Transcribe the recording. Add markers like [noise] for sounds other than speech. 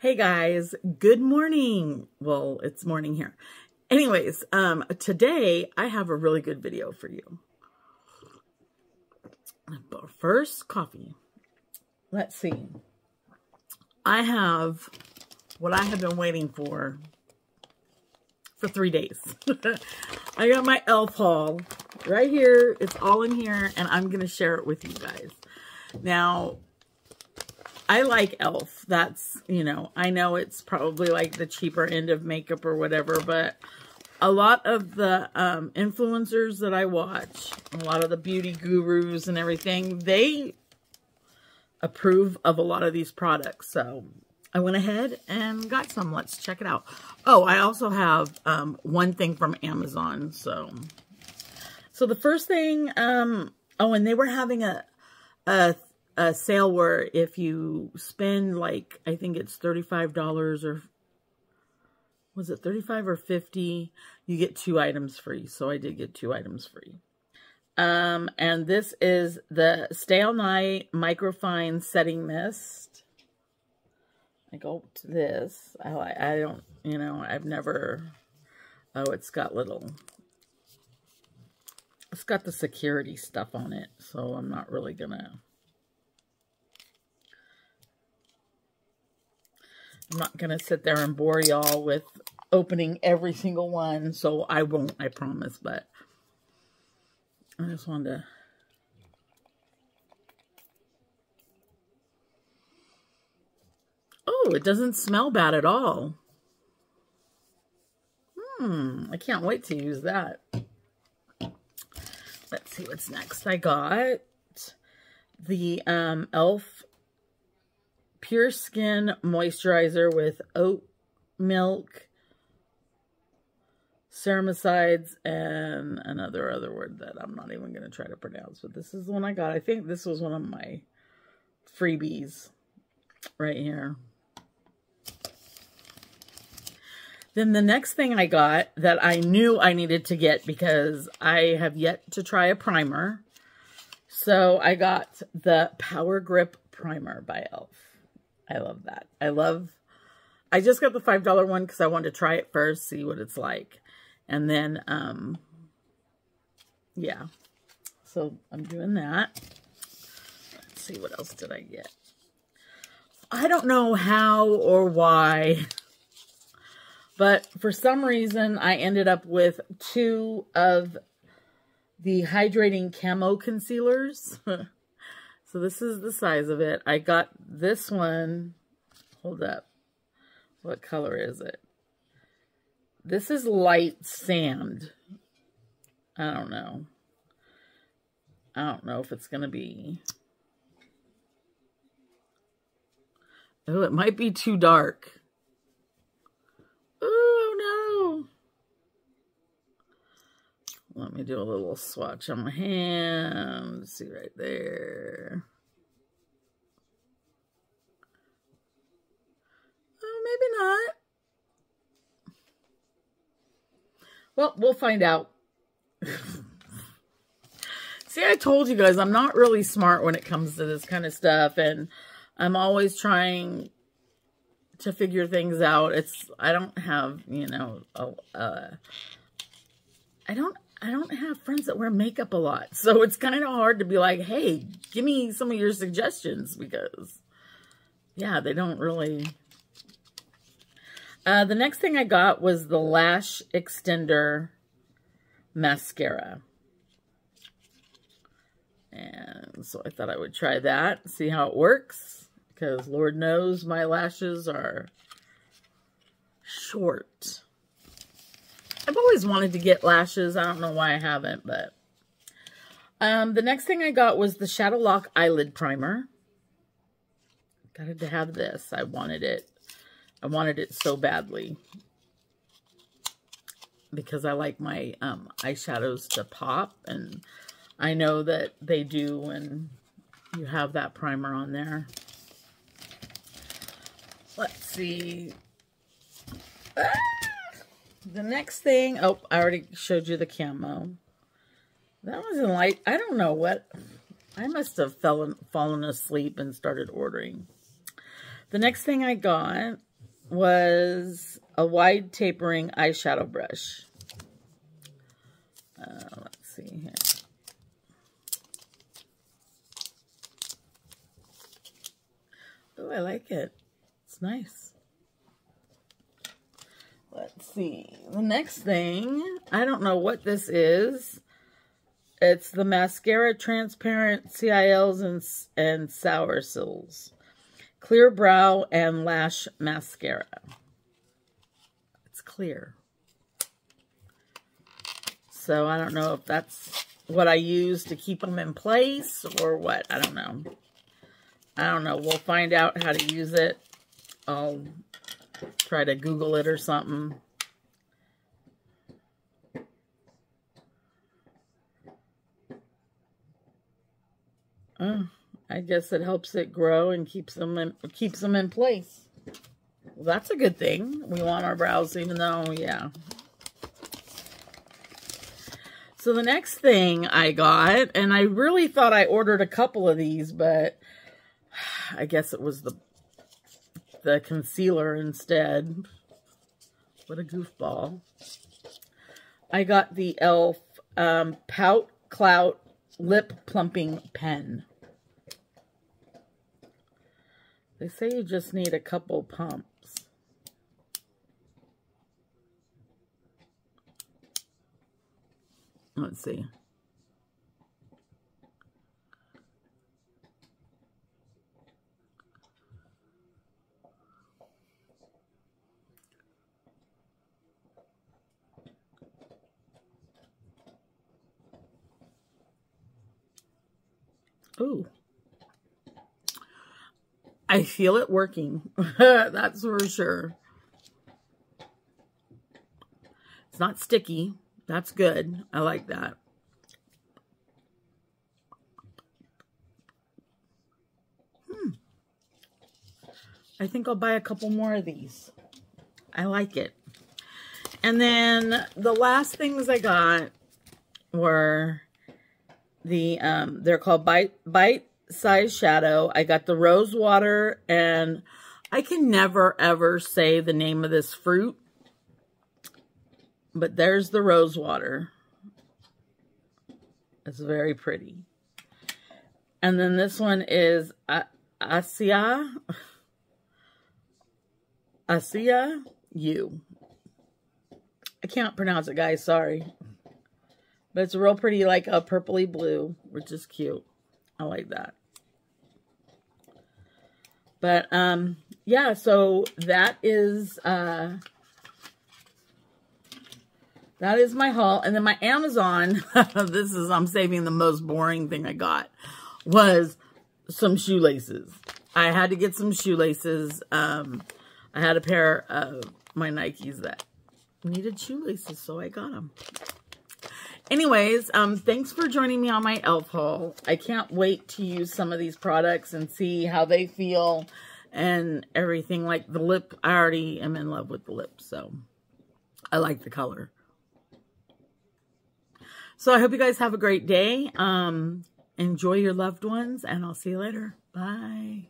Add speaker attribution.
Speaker 1: Hey guys, good morning. Well, it's morning here. Anyways, um, today I have a really good video for you. But first, coffee. Let's see. I have what I have been waiting for for three days. [laughs] I got my e.l.f. haul right here. It's all in here, and I'm going to share it with you guys. Now, I like e.l.f. That's, you know, I know it's probably like the cheaper end of makeup or whatever, but a lot of the um, influencers that I watch, a lot of the beauty gurus and everything, they approve of a lot of these products. So I went ahead and got some. Let's check it out. Oh, I also have um, one thing from Amazon. So, so the first thing, um, oh, and they were having a, a a sale where if you spend like, I think it's $35 or was it 35 or 50, you get two items free. So I did get two items free. Um, and this is the Stay All Night Microfine Setting Mist. I go to this. I, I don't, you know, I've never, oh, it's got little, it's got the security stuff on it. So I'm not really going to I'm not going to sit there and bore y'all with opening every single one, so I won't, I promise, but I just wanted to... Oh, it doesn't smell bad at all. Hmm, I can't wait to use that. Let's see what's next. I got the um, e.l.f. Pure Skin Moisturizer with oat milk, ceramicides, and another other word that I'm not even going to try to pronounce. But this is the one I got. I think this was one of my freebies right here. Then the next thing I got that I knew I needed to get because I have yet to try a primer. So I got the Power Grip Primer by e.l.f. I love that. I love, I just got the $5 one because I wanted to try it first, see what it's like. And then, um, yeah. So I'm doing that. Let's see, what else did I get? I don't know how or why, but for some reason I ended up with two of the hydrating camo concealers. [laughs] So this is the size of it. I got this one. Hold up. What color is it? This is light sand. I don't know. I don't know if it's going to be... Oh, it might be too dark. Oh, Let me do a little swatch on my hand. See right there. Oh, maybe not. Well, we'll find out. [laughs] See, I told you guys, I'm not really smart when it comes to this kind of stuff. And I'm always trying to figure things out. It's, I don't have, you know, a, uh, I don't I don't have friends that wear makeup a lot. [laughs] So it's kind of hard to be like, hey, give me some of your suggestions because, yeah, they don't really... Uh, the next thing I got was the Lash Extender Mascara. And so I thought I would try that, see how it works. Because Lord knows my lashes are short. I've always wanted to get lashes. I don't know why I haven't, but... Um, the next thing I got was the Shadow Lock Eyelid Primer. Got to have this. I wanted it. I wanted it so badly. Because I like my um, eyeshadows to pop. And I know that they do when you have that primer on there. Let's see. Ah! The next thing, oh, I already showed you the camo. That was in light. I don't know what. I must have fallen, fallen asleep and started ordering. The next thing I got was a wide tapering eyeshadow brush. Uh, let's see here. Oh, I like it. It's nice. See. The next thing, I don't know what this is. It's the Mascara Transparent CILs and, and Sour Sills. Clear Brow and Lash Mascara. It's clear. So I don't know if that's what I use to keep them in place or what. I don't know. I don't know. We'll find out how to use it. I'll try to Google it or something. Oh, I guess it helps it grow and keeps them in, keeps them in place. Well, that's a good thing. We want our brows even though, yeah. So the next thing I got, and I really thought I ordered a couple of these, but I guess it was the the concealer instead. What a goofball. I got the e.l.f. Um, Pout Clout Lip Plumping Pen. They say you just need a couple pumps. Let's see. Ooh. I feel it working. [laughs] That's for sure. It's not sticky. That's good. I like that. Hmm. I think I'll buy a couple more of these. I like it. And then the last things I got were the, um, they're called Bite, Bite size shadow. I got the rose water and I can never ever say the name of this fruit. But there's the rose water. It's very pretty. And then this one is Asia. Asia You. I can't pronounce it, guys. Sorry. But it's real pretty, like a purpley blue, which is cute. I like that. But, um, yeah, so that is, uh, that is my haul. And then my Amazon, [laughs] this is, I'm saving the most boring thing I got, was some shoelaces. I had to get some shoelaces. Um, I had a pair of my Nikes that needed shoelaces, so I got them. Anyways, um, thanks for joining me on my e.l.f. haul. I can't wait to use some of these products and see how they feel and everything. Like the lip, I already am in love with the lip, so I like the color. So I hope you guys have a great day. Um, enjoy your loved ones, and I'll see you later. Bye.